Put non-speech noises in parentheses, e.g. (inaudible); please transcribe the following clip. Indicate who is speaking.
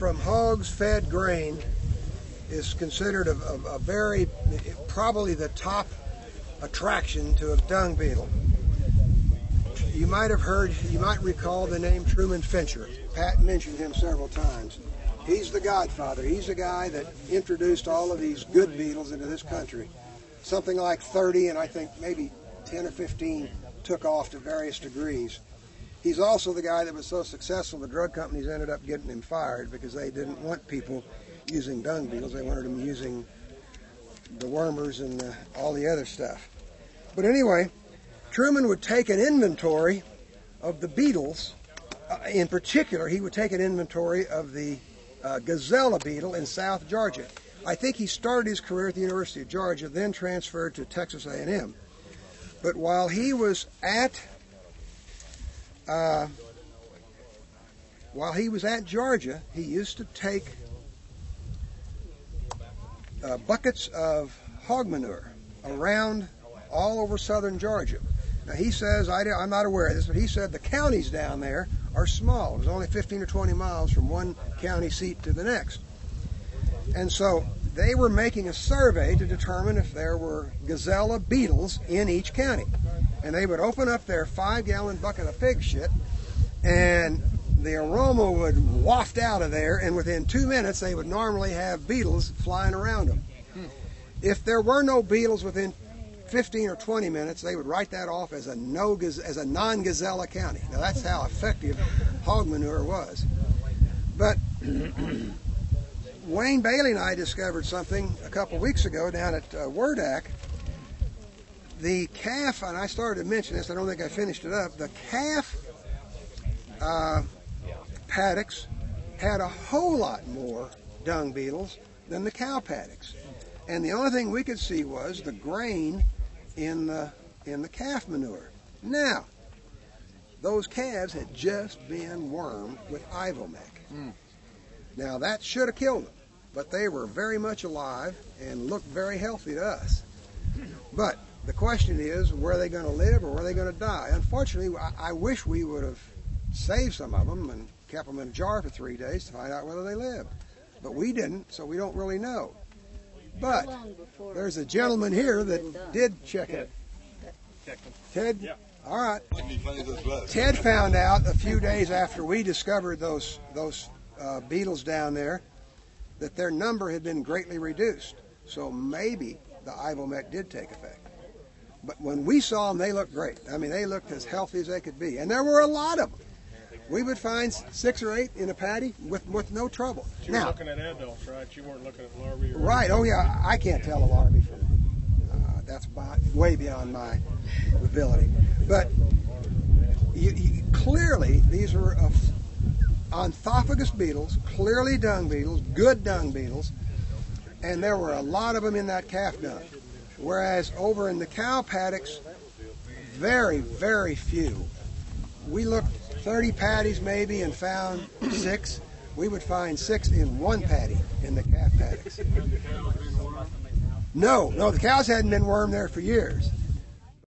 Speaker 1: from hogs fed grain is considered a, a, a very, probably the top attraction to a dung beetle. You might have heard, you might recall the name Truman Fincher. Pat mentioned him several times. He's the godfather. He's the guy that introduced all of these good beetles into this country. Something like 30, and I think maybe 10 or 15 took off to various degrees. He's also the guy that was so successful the drug companies ended up getting him fired because they didn't want people using dung beetles. They wanted them using the wormers and the, all the other stuff. But anyway, Truman would take an inventory of the beetles. Uh, in particular, he would take an inventory of the uh, gazella beetle in South Georgia. I think he started his career at the University of Georgia, then transferred to Texas A&M. But while he was at uh, while he was at Georgia, he used to take uh, buckets of hog manure around all over southern Georgia. Now he says, I, am not aware of this, but he said the counties down there are small. It was only 15 or 20 miles from one county seat to the next. And so they were making a survey to determine if there were gazella beetles in each county. And they would open up their five gallon bucket of pig shit and the aroma would waft out of there, and within two minutes, they would normally have beetles flying around them. If there were no beetles within 15 or 20 minutes, they would write that off as a no as a non-gazella county. Now that's how effective hog manure was. But (clears throat) Wayne Bailey and I discovered something a couple weeks ago down at uh, Wordack. The calf, and I started to mention this, I don't think I finished it up. The calf uh, paddocks had a whole lot more dung beetles than the cow paddocks. And the only thing we could see was the grain in the, in the calf manure. Now, those calves had just been wormed with Ivomec. Mm. Now, that should have killed them, but they were very much alive and looked very healthy to us. But the question is, were they going to live or were they going to die? Unfortunately, I, I wish we would have saved some of them and kept them in a jar for three days to find out whether they lived. But we didn't, so we don't really know. But there's a gentleman here that did check it. Ted? Yeah. All right. Ted found out a few days after we discovered those those uh, beetles down there that their number had been greatly reduced. So maybe the Ivomec did take effect. But when we saw them, they looked great. I mean, they looked as healthy as they could be. And there were a lot of them we would find six or eight in a patty with, with no trouble.
Speaker 2: you
Speaker 1: now,
Speaker 2: were looking at adults, right? You weren't looking at larvae.
Speaker 1: right. Oh yeah, I can't tell a larvae from. Uh, that's by, way beyond my ability. But you, you, clearly, these were uh, Onthophagus beetles, clearly dung beetles, good dung beetles, and there were a lot of them in that calf dung. Whereas over in the cow paddocks, very, very few. We looked 30 patties maybe and found six, we would find six in one patty in the calf paddocks. No, no, the cows hadn't been wormed there for years.